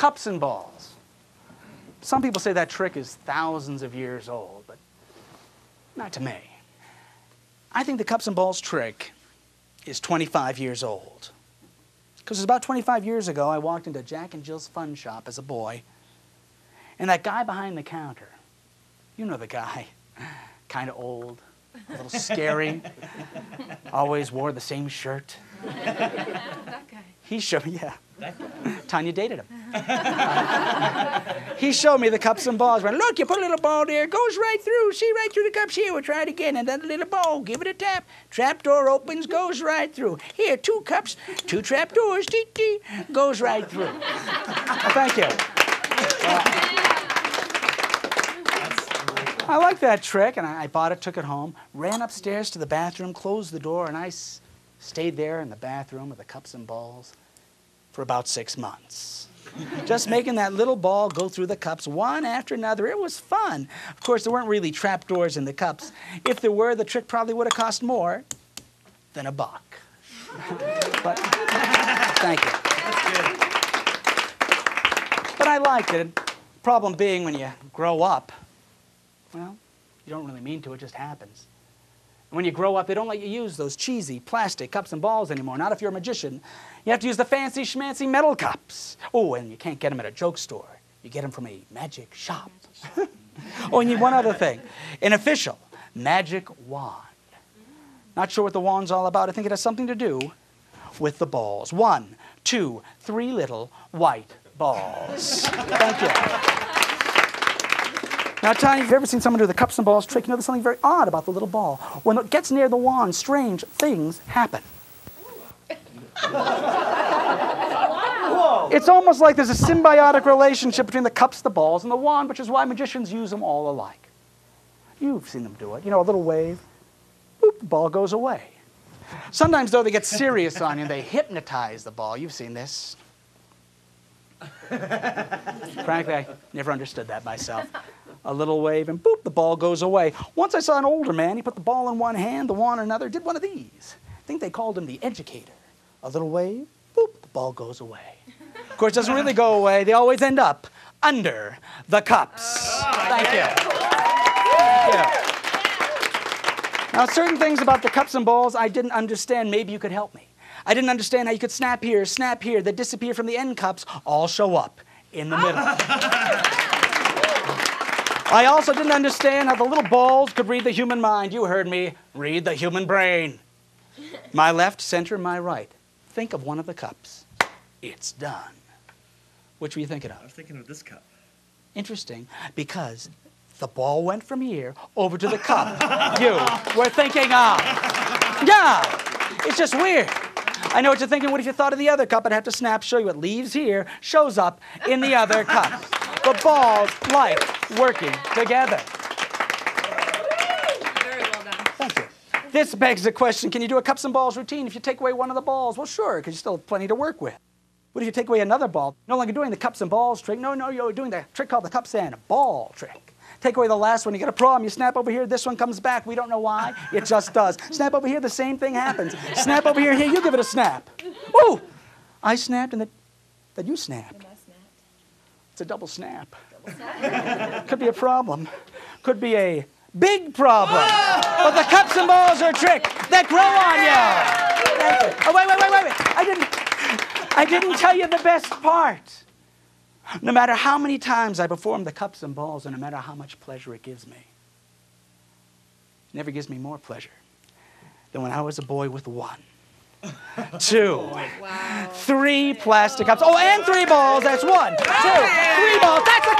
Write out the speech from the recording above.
cups and balls. Some people say that trick is thousands of years old, but not to me. I think the cups and balls trick is 25 years old. Because it was about 25 years ago, I walked into Jack and Jill's fun shop as a boy, and that guy behind the counter, you know the guy, kind of old, a little scary, always wore the same shirt. that guy. He showed me, yeah. Tanya dated him. He showed me the cups and balls. Went, look, you put a little ball there, goes right through. See right through the cups. Here, we'll try it again. And then a little ball, give it a tap. Trap door opens, goes right through. Here, two cups, two trap doors, dee dee, goes right through. Thank you. I like that trick, and I, I bought it, took it home, ran upstairs to the bathroom, closed the door, and I stayed there in the bathroom with the cups and balls for about six months. Just making that little ball go through the cups one after another. It was fun. Of course, there weren't really trap doors in the cups. If there were, the trick probably would have cost more than a buck. but thank you. But I liked it. Problem being, when you grow up, well, you don't really mean to, it just happens. And when you grow up, they don't let you use those cheesy plastic cups and balls anymore, not if you're a magician. You have to use the fancy schmancy metal cups. Oh, and you can't get them at a joke store. You get them from a magic shop. oh, and you one other thing an official magic wand. Not sure what the wand's all about. I think it has something to do with the balls. One, two, three little white balls. Thank you. Now, Tanya, have you ever seen someone do the cups and balls trick? You know, there's something very odd about the little ball. When it gets near the wand, strange things happen. It's almost like there's a symbiotic relationship between the cups, the balls, and the wand, which is why magicians use them all alike. You've seen them do it. You know, a little wave, boop, the ball goes away. Sometimes, though, they get serious on you and they hypnotize the ball. You've seen this. Frankly, I never understood that myself. A little wave and boop, the ball goes away. Once I saw an older man, he put the ball in one hand, the wand in another, did one of these. I think they called him the educator. A little wave, boop, the ball goes away. Of course, it doesn't really go away. They always end up under the cups. Thank you. Thank you. Now, certain things about the cups and balls I didn't understand. Maybe you could help me. I didn't understand how you could snap here, snap here, that disappear from the end cups, all show up in the middle. I also didn't understand how the little balls could read the human mind. You heard me, read the human brain. My left, center, my right. Think of one of the cups. It's done. Which were you thinking of? I was thinking of this cup. Interesting, because the ball went from here over to the cup you were thinking of. Yeah, it's just weird. I know what you're thinking. What if you thought of the other cup? I'd have to snap, show you it leaves here, shows up in the other cup. The balls like working together. Very well done. Thank you. This begs the question can you do a cups and balls routine if you take away one of the balls? Well, sure, because you still have plenty to work with. What if you take away another ball? No longer doing the cups and balls trick. No, no, you're doing the trick called the cups and ball trick. Take away the last one, you got a problem. You snap over here, this one comes back. We don't know why. It just does. Snap over here, the same thing happens. Snap over here, here, you give it a snap. Ooh! I snapped and then, then you snapped. It's a double snap. Could be a problem. Could be a big problem. But the cups and balls are a trick that grow on you. You. Oh, wait, wait, wait, wait, wait. I didn't, I didn't tell you the best part. No matter how many times I perform the cups and balls, and no matter how much pleasure it gives me, it never gives me more pleasure than when I was a boy with one, two, oh, Wow. three plastic cups. Oh, and three balls. That's one, two, three balls. That's the cups and balls.